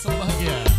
selalu bahagia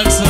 Alexa.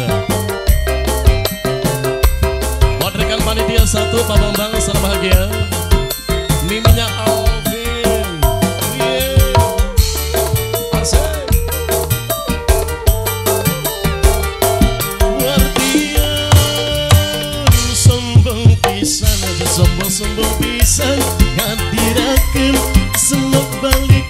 biasa. Buat rekan panitia satu Pak Bambang salam bahagia. Miminya Alvin. Yeah. Asik Wartian Sombong pisang, Sombong-sombong pisan. Ngadirakan Selok balik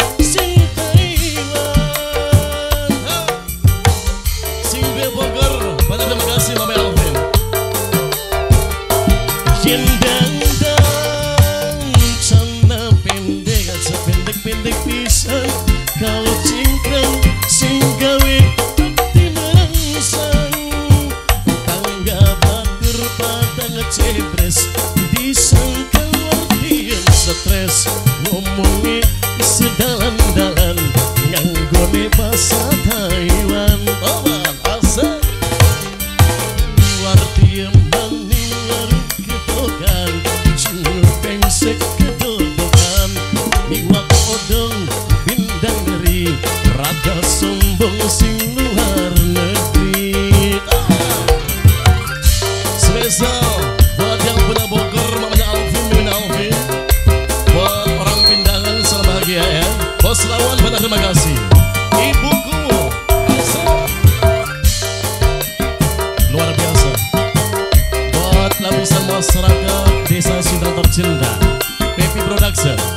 Christmas. Selawan lawan terima kasih? Ibuku. Luar biasa. Buat lapisan masyarakat Desa Sindang Tercinta Baby Production.